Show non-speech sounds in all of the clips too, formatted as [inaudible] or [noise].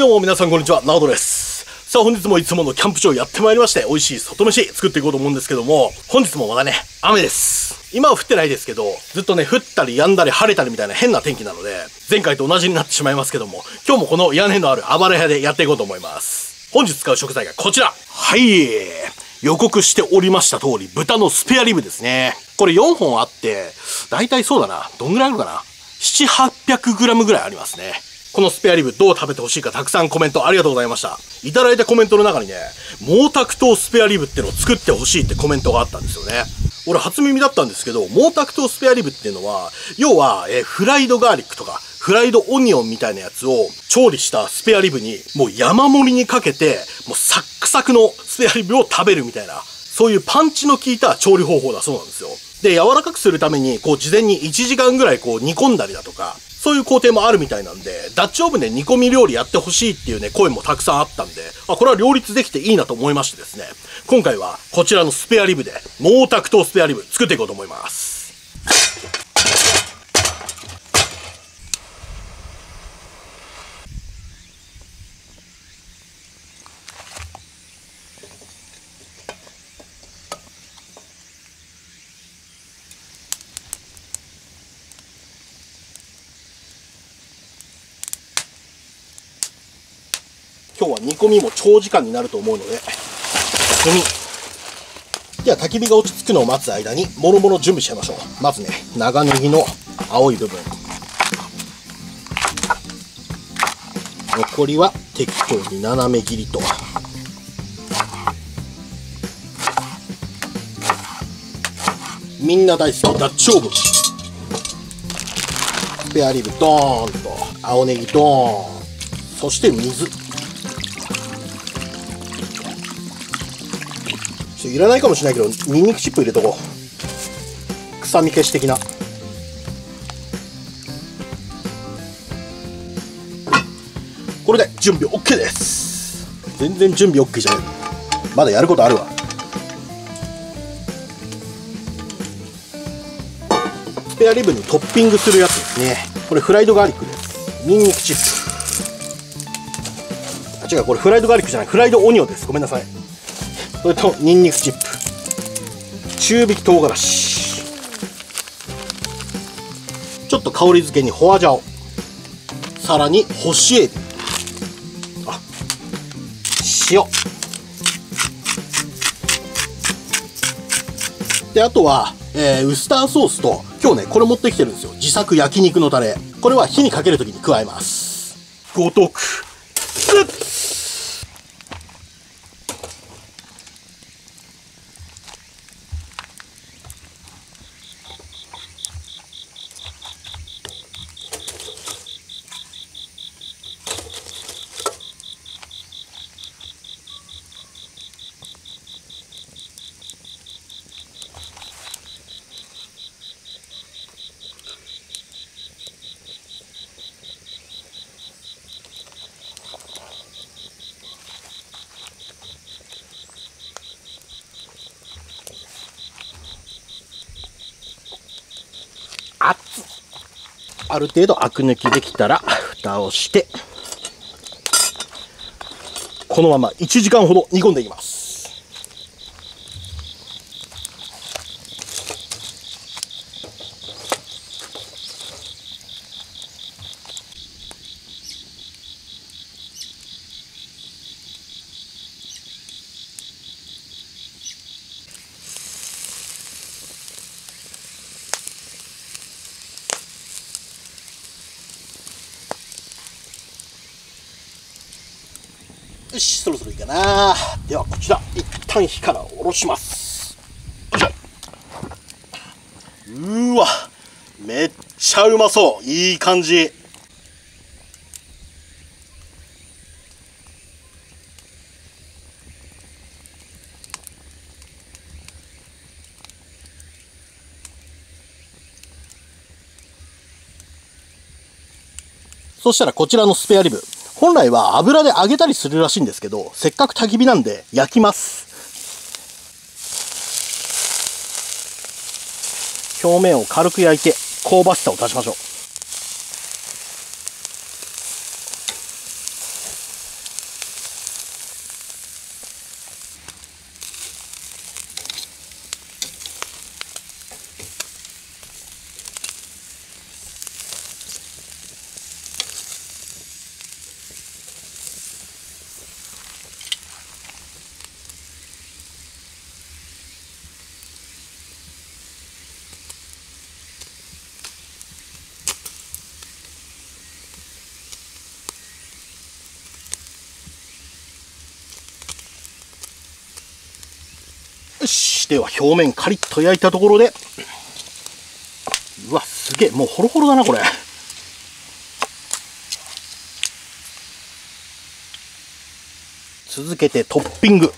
どうも皆さんこんにちは、ナオトです。さあ本日もいつものキャンプ場やってまいりまして、美味しい外飯作っていこうと思うんですけども、本日もまたね、雨です。今は降ってないですけど、ずっとね、降ったり止んだり晴れたりみたいな変な天気なので、前回と同じになってしまいますけども、今日もこの屋根のあるあばら屋でやっていこうと思います。本日使う食材がこちらはい予告しておりました通り、豚のスペアリブですね。これ4本あって、だいたいそうだな、どんぐらいあるかな ?7、800グラムぐらいありますね。このスペアリブどう食べてほしいかたくさんコメントありがとうございました。いただいたコメントの中にね、毛沢東スペアリブってのを作ってほしいってコメントがあったんですよね。俺初耳だったんですけど、毛沢東スペアリブっていうのは、要は、えーフライドガーリックとか、フライドオニオンみたいなやつを調理したスペアリブに、もう山盛りにかけて、もうサックサクのスペアリブを食べるみたいな、そういうパンチの効いた調理方法だそうなんですよ。で、柔らかくするために、こう事前に1時間ぐらいこう煮込んだりだとか、そういう工程もあるみたいなんで、ダッチオーブンで煮込み料理やってほしいっていうね、声もたくさんあったんで、あ、これは両立できていいなと思いましてですね、今回はこちらのスペアリブで、毛沢東スペアリブ作っていこうと思います。込みも長時間になると思うので、炭。では焚き火が落ち着くのを待つ間に、もろもろ準備しちゃいましょう。まずね、長ネギの青い部分。残りは適当に斜め切りと。みんな大好きダッチオーブン。スペアリブドーンと、青ネギドーン。そして水。いらないかもしれないけど、ニンニクチップ入れとこう。臭み消し的な。これで準備 OK です。全然準備 OK じゃない。まだやることあるわ。スペアリブにトッピングするやつですね。これフライドガーリックです。ニンニクチップ。あ、違う、これフライドガーリックじゃない。フライドオニオンです。ごめんなさい。それとニンニクチップ。中引き唐辛子。ちょっと香り付けにホアジャオ。さらに干しエビ。あ塩。であとは、えーウスターソースと今日ねこれ持ってきてるんですよ。自作焼肉のタレ。これは火にかけるときに加えます。ごとく。ある程度アク抜きできたら蓋をしてこのまま1時間ほど煮込んでいきます。よしそろそろいいかな。ではこちら一旦火から下ろします。しうわめっちゃうまそう。いい感じ。そしたらこちらのスペアリブ。本来は油で揚げたりするらしいんですけど、せっかく焚き火なんで焼きます。表面を軽く焼いて香ばしさを出しましょう。よし。では表面カリッと焼いたところで。うわすげえ。もうホロホロだなこれ。続けてトッピング。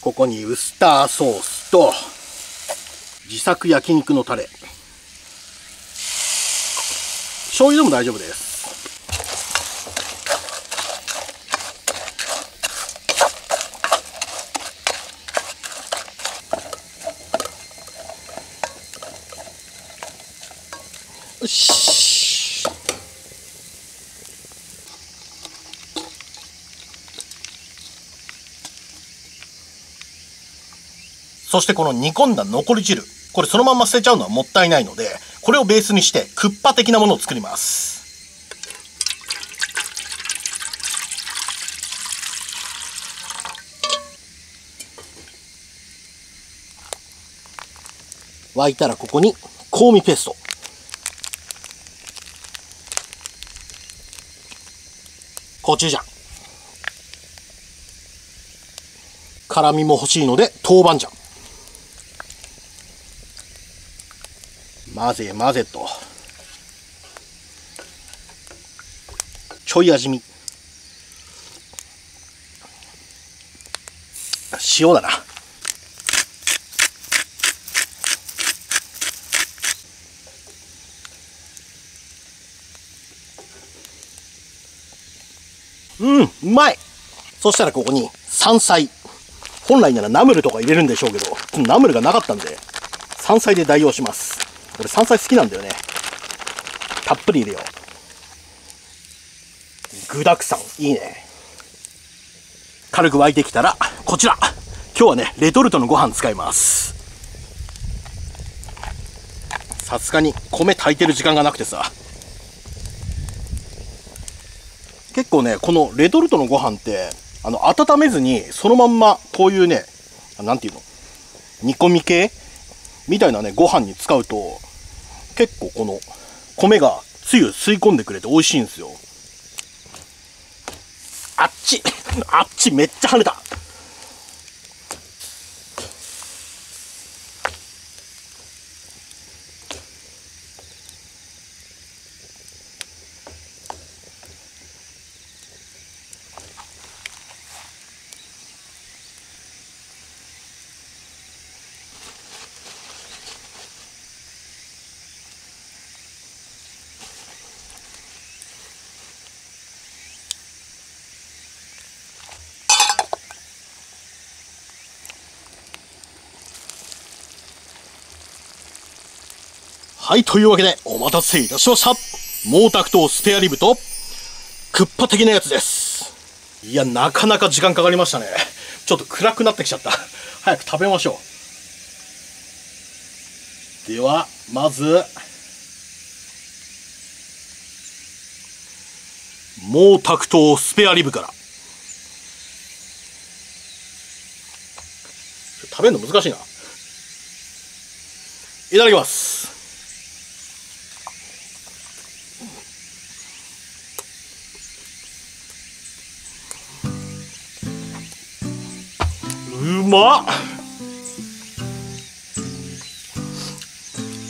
ここにウスターソースと自作焼肉のタレ。醤油でも大丈夫です。そしてこの煮込んだ残り汁。これそのまま捨てちゃうのはもったいないのでこれをベースにしてクッパ的なものを作ります。沸いたらここに香味ペースト。コチュジャン。辛みも欲しいので豆板醤。混ぜ混ぜと。ちょい味見。塩だな。うんうまい。そしたらここに山菜。本来ならナムルとか入れるんでしょうけどナムルがなかったんで山菜で代用します。俺山菜好きなんだよね。たっぷり入れよう。具だくさん。いいね。軽く沸いてきたらこちら。今日はねレトルトのご飯使います。さすがに米炊いてる時間がなくてさ。結構ねこのレトルトのご飯ってあの温めずにそのまんまこういうねなんていうの？煮込み系？みたいなねご飯に使うと結構この米がつゆ吸い込んでくれて美味しいんですよ。あっちあっちめっちゃ跳ねた。はい、というわけで、お待たせいたしました。毛沢東スペアリブと、クッパ的なやつです。いや、なかなか時間かかりましたね。ちょっと暗くなってきちゃった。早く食べましょう。では、まず、毛沢東スペアリブから。食べるの難しいな。いただきます。まっ。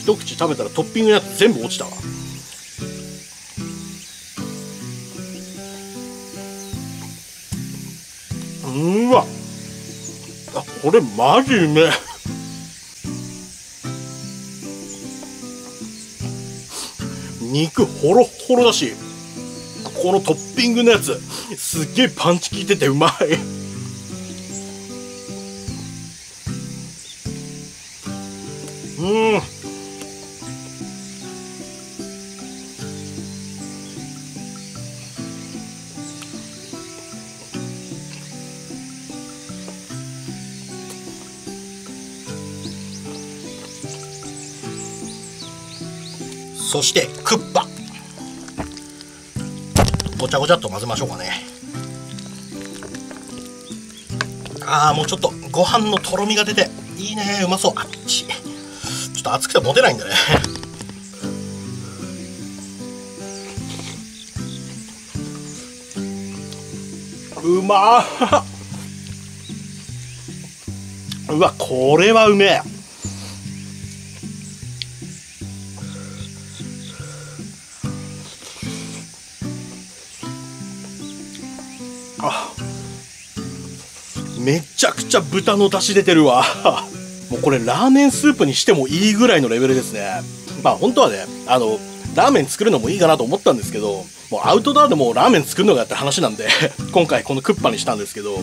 一口食べたらトッピングのやつ全部落ちたわ。うわ。あこれマジうめえ。肉ホロホロだしこのトッピングのやつすっげえパンチ効いててうまい。そしてクッパ。ごちゃごちゃっと混ぜましょうかね。ああもうちょっとご飯のとろみが出ていいね。うまそう。あっち。ちょっと熱くて持てないんだね。うまうわこれはうめえ。めちゃくちゃ豚の出汁出てるわ。[laughs] もうこれラーメンスープにしてもいいぐらいのレベルですね。まあ本当はねあのラーメン作るのもいいかなと思ったんですけどもうアウトドアでもラーメン作るのがって話なんで [laughs] 今回このクッパにしたんですけど。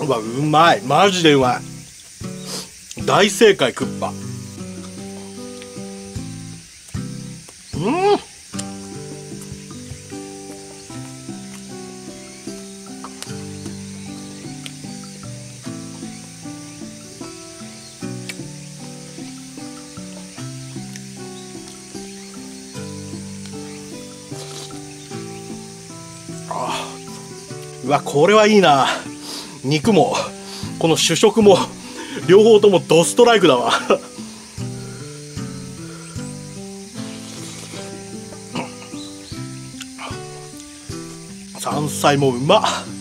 うわうまい。マジでうまい。大正解クッパ。うん。うわこれはいいな。肉もこの主食も両方ともドストライクだわ。山菜もうまっ。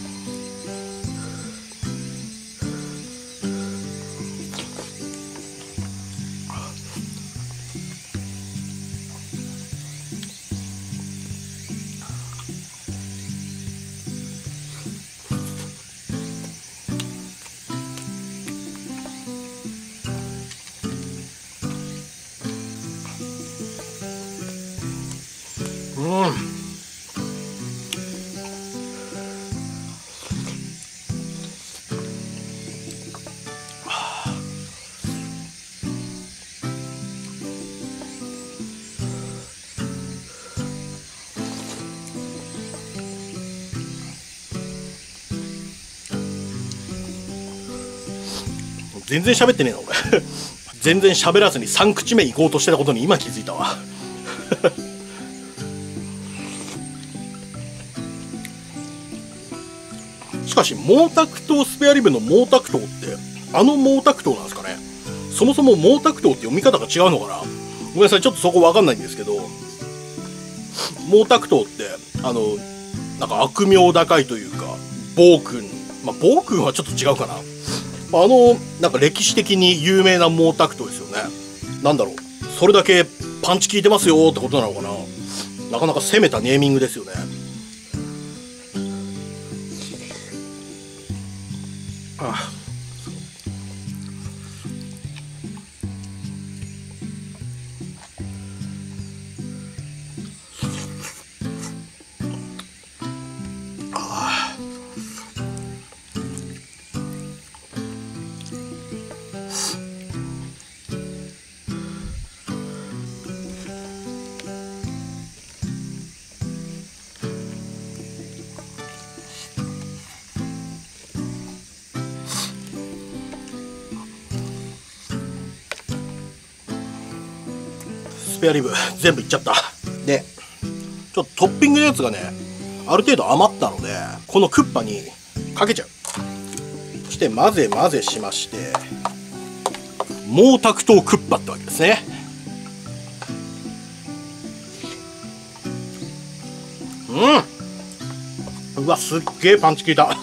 全然喋ってねえな俺全然喋らずに3口目行こうとしてたことに今気づいたわ。しかし毛沢東スペアリブの毛沢東ってあの毛沢東なんですかね。そもそも毛沢東って読み方が違うのかな。ごめんなさいちょっとそこわかんないんですけど毛沢東ってあのなんか悪名高いというか暴君。まあ暴君はちょっと違うかな。あのなんか歴史的に有名な毛沢東ですよね。なんだろう。それだけパンチ効いてますよってことなのかな。なかなか攻めたネーミングですよね。ペアリブ全部いっちゃった。でちょっとトッピングのやつがねある程度余ったのでこのクッパにかけちゃう。そして混ぜ混ぜしまして毛沢東クッパってわけですね。うん。うわすっげえパンチ効いた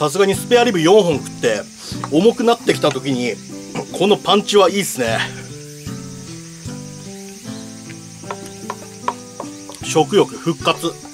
さすがにスペアリブ4本食って重くなってきた時に [clears throat] このパンチはいいっすね。食欲復活。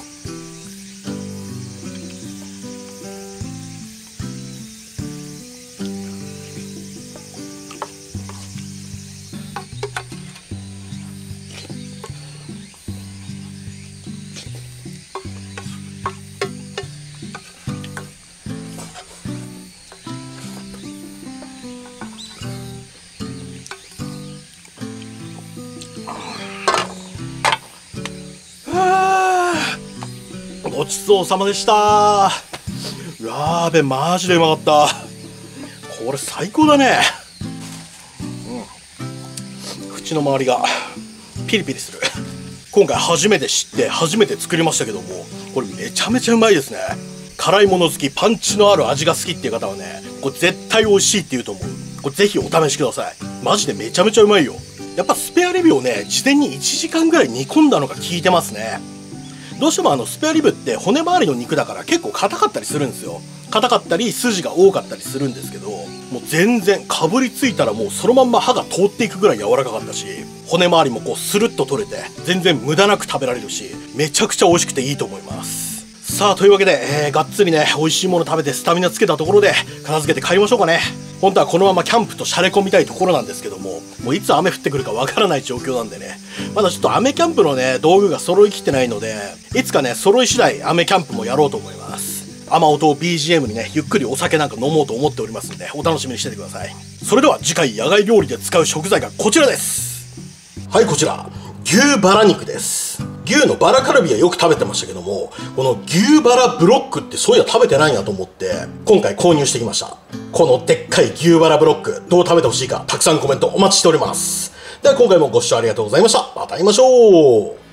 そうさまでした。うやーべマジでうまかった。これ最高だね。うん。口の周りがピリピリする。今回初めて知って初めて作りましたけどもこれめちゃめちゃうまいですね。辛いもの好きパンチのある味が好きっていう方はねこれ絶対美味しいって言うと思う。これぜひお試しください。マジでめちゃめちゃうまいよ。やっぱスペアリブをね事前に1時間ぐらい煮込んだのが効いてますね。どうしてもあのスペアリブって骨周りの肉だから結構硬かったりするんですよ。硬かったり筋が多かったりするんですけどもう全然かぶりついたらもうそのまんま歯が通っていくぐらい柔らかかったし骨周りもこうスルッと取れて全然無駄なく食べられるしめちゃくちゃ美味しくていいと思います。さあというわけで、えー、がっつりね美味しいもの食べてスタミナつけたところで片付けて帰りましょうかね。本当はこのままキャンプとシャレ込みたいところなんですけどももういつ雨降ってくるかわからない状況なんでね。まだちょっと雨キャンプのね道具が揃いきってないのでいつかね揃い次第雨キャンプもやろうと思います。雨音を BGM にねゆっくりお酒なんか飲もうと思っておりますんでお楽しみにしててください。それでは次回野外料理で使う食材がこちらです。はいこちら。牛バラ肉です。牛のバラカルビはよく食べてましたけどもこの牛バラブロックってそういや食べてないなと思って今回購入してきました。このでっかい牛バラブロックどう食べてほしいかたくさんコメントお待ちしております。では今回もご視聴ありがとうございました。また会いましょう。